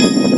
you